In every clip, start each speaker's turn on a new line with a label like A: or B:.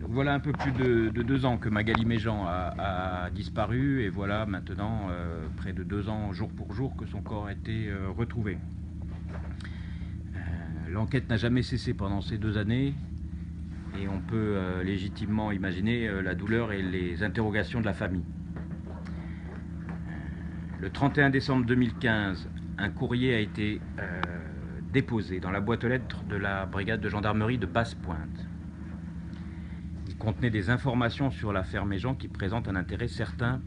A: donc voilà un peu plus de, de, deux ans que Magali Méjean a, disparu et voilà maintenant euh, près de deux ans jour pour jour que son corps a été euh, retrouvé. Euh, L'enquête n'a jamais cessé pendant ces deux années et on peut euh, légitimement imaginer euh, la douleur et les interrogations de la famille. Le 31 décembre 2015, un courrier a été euh, déposé dans la boîte aux lettres de la brigade de gendarmerie de Basse-Pointe. Contenait des informations sur l'affaire Méjean qui présentent un intérêt certain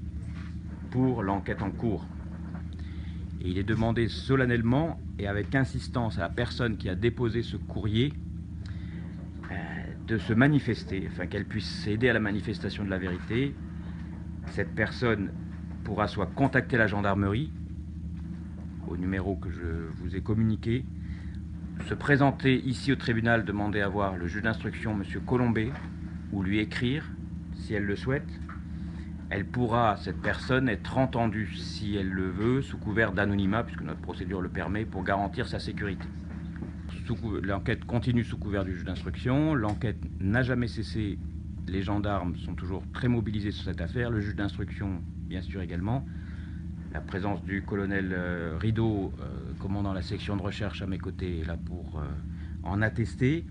A: pour l'enquête en cours. Et il est demandé solennellement et avec insistance à la personne qui a déposé ce courrier euh, de se manifester, afin qu'elle puisse aider à la manifestation de la vérité. Cette personne pourra soit contacter la gendarmerie au numéro que je vous ai communiqué, se présenter ici au tribunal, demander à voir le juge d'instruction, M. Colombet, ou lui écrire, si elle le souhaite. Elle pourra, cette personne, être entendue, si elle le veut, sous couvert d'anonymat, puisque notre procédure le permet, pour garantir sa sécurité. L'enquête continue sous couvert du juge d'instruction. L'enquête n'a jamais cessé. Les gendarmes sont toujours très mobilisés sur cette affaire. Le juge d'instruction, bien sûr, également. La présence du colonel euh, Rideau, euh, commandant la section de recherche à mes côtés, est là pour euh, en attester.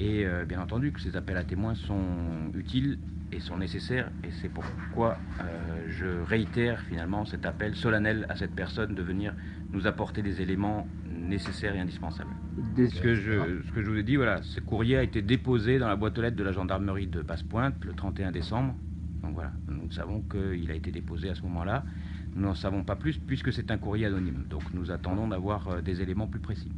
A: Et euh, bien entendu que ces appels à témoins sont utiles et sont nécessaires. Et c'est pourquoi euh, je réitère finalement cet appel solennel à cette personne de venir nous apporter des éléments nécessaires et indispensables. Ce que je, ce que je vous ai dit, voilà, ce courrier a été déposé dans la boîte aux lettres de la gendarmerie de Basse-Pointe le 31 décembre. Donc voilà, nous savons qu'il a été déposé à ce moment-là. Nous n'en savons pas plus puisque c'est un courrier anonyme. Donc nous attendons d'avoir euh, des éléments plus précis.